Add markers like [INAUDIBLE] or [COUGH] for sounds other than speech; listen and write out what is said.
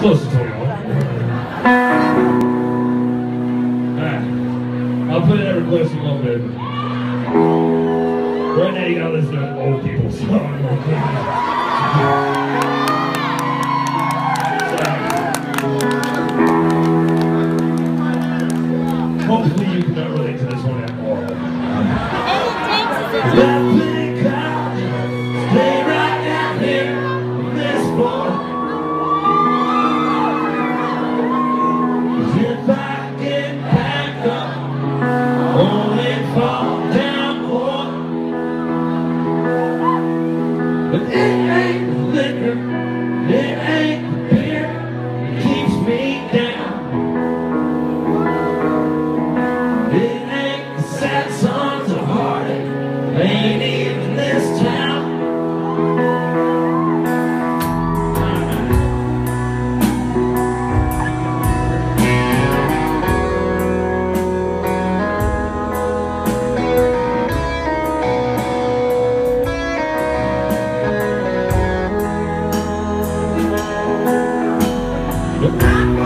Close the total. Alright. I'll put it ever closer a little bit. Right now you gotta listen to old people's song. [LAUGHS] so, hopefully you can relate to this one at all. But it ain't the liquor, it ain't the beer that keeps me down. It ain't the sad songs of heartache, ain't even this time. nước.